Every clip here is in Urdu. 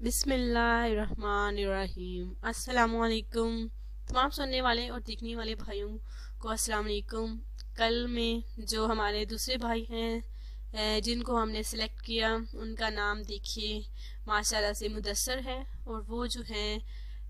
بسم اللہ الرحمن الرحیم السلام علیکم تمام سننے والے اور دیکھنے والے بھائیوں کو السلام علیکم. کل میں جو ہمارے دوسرے بھائی ہیں جن کو ہم نے سلیکٹ کیا، ان کا نام دیکھیے، ماشاءاللہ سے مدثر ہے. اور وہ جو ہیں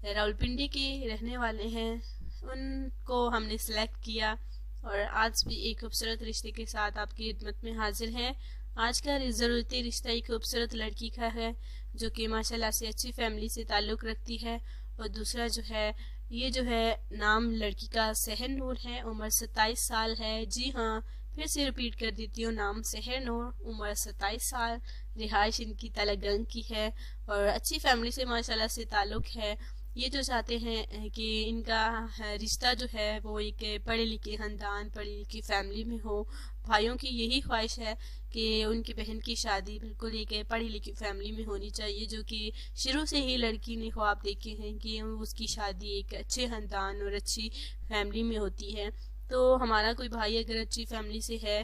راول پنڈی کے رہنے والے ہیں. ان کو ہم نے سلیکٹ کیا اور آج بھی ایک خوبصورت رشتے کے ساتھ آپ کی خدمت میں حاضر ہے آج کا ضرورتی رشتہ ایک خوبصورت لڑکی کا ہے، جو کہ ماشاءاللہ سے اچھی فیملی سے تعلق رکھتی ہے۔ اور دوسرا جو ہے، یہ جو ہے، نام لڑکی کا سہر نور ہے، عمر ستائیس سال ہے۔ جی ہاں پھر سے ریپیٹ کر دیتی ہوں، نام سہر نور، عمر ستائیس سال۔ رہائش ان کی تلگنگ کی ہے اور اچھی فیملی سے ماشاءاللہ سے تعلق ہے۔ یہ جو چاہتے ہیں کہ ان کا رشتہ جو ہے، وہ ایک پڑھے لکھے خاندان، پڑھی لکھی فیملی میں ہو۔ بھائیوں کی یہی خواہش ہے کہ ان کی بہن کی شادی بالکل ایک پڑھی لکھی فیملی میں ہونی چاہیے، جو کہ شروع سے ہی لڑکی نے خواب دیکھے ہیں کہ اس کی شادی ایک اچھے خاندان اور اچھی فیملی میں ہوتی ہے۔ تو ہمارا کوئی بھائی اگر اچھی فیملی سے ہے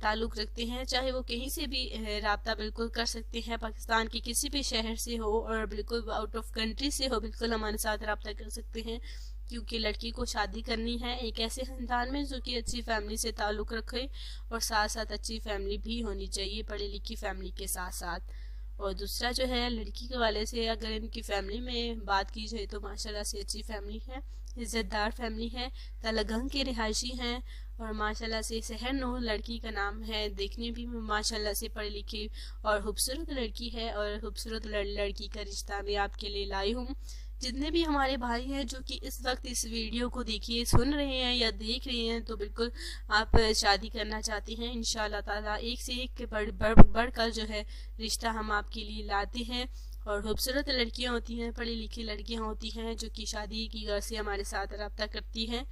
تعلق رکھتے ہیں، چاہے وہ کہیں سے بھی رابطہ بالکل کر سکتے ہیں، پاکستان کے کسی بھی شہر سے ہو اور بالکل آؤٹ آف کنٹری سے ہو، بالکل ہمارے ساتھ رابطہ کر سکتے ہیں۔ کیونکہ لڑکی کو شادی کرنی ہے ایک ایسے خاندان میں جو کہ اچھی فیملی سے تعلق رکھے اور ساتھ ساتھ اچھی فیملی بھی ہونی چاہیے، پڑھی لکھی فیملی کے ساتھ ساتھ۔ اور دوسرا جو ہے، لڑکی کے والے سے اگر ان کی فیملی میں بات کی جائے تو ماشاءاللہ سے اچھی فیملی ہے عزت دار فیملی ہے تلگنگ کے رہائشی ہیں اور ماشاءاللہ سے سہر نو لڑکی کا نام ہے، دیکھنے بھی ماشاءاللہ سے پڑھی لکھی اور خوبصورت لڑکی ہے اور خوبصورت لڑکی کا رشتہ میں آپ کے لیے لائی ہوں۔ جتنے بھی ہمارے بھائی ہیں جو کہ اس وقت اس ویڈیو کو دیکھیے، سن رہے ہیں یا دیکھ رہے ہیں، تو بالکل آپ شادی کرنا چاہتے ہیں۔ انشاءاللہ تعالی ایک سے ایک بڑھ بڑھ کر جو ہے رشتہ ہم آپ کے لیے لاتے ہیں۔ اور خوبصورت لڑکیاں ہوتی ہیں پڑھی لکھی لڑکیاں ہوتی ہیں جو کہ شادی کی گھر سے ہمارے ساتھ رابطہ کرتی ہیں۔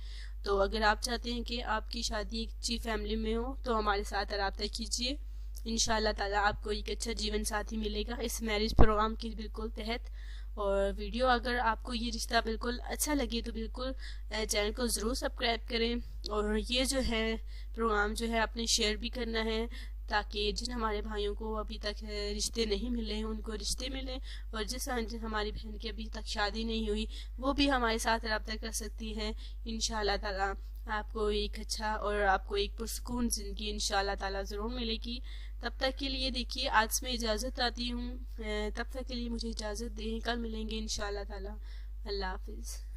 تو اگر آپ چاہتے ہیں کہ آپ کی شادی ایک اچھی فیملی میں ہو، تو ہمارے ساتھ رابطہ کیجیے۔ انشاءاللہ تعالی آپ کو ایک اچھا جیون ساتھی ملے گا۔ اس میرج پروگرام کے بالکل تحت اور ویڈیو اگر آپ کو یہ رشتہ بالکل اچھا لگے تو بالکل چینل کو ضرور سبسکرائب کریں اور یہ جو ہے پروگرام جو ہے اپنے شیئر بھی کرنا ہے تاکہ جن ہمارے بھائیوں کو ابھی تک رشتے نہیں ملے ان کو رشتے ملیں اور جس ہماری بہن کی ابھی تک شادی نہیں ہوئی وہ بھی ہمارے ساتھ رابطہ کر سکتی ہیں انشاءاللہ تعالی۔ آپ کو ایک اچھا اور آپ کو ایک پرسکون زندگی انشاءاللہ تعالی ضرور ملے گی۔ تب تک کے لیے دیکھیے، آج میں اجازت آتی ہوں۔ تب تک کے لیے مجھے اجازت دیں، کل ملیں گے انشاءاللہ تعالی۔ اللہ حافظ۔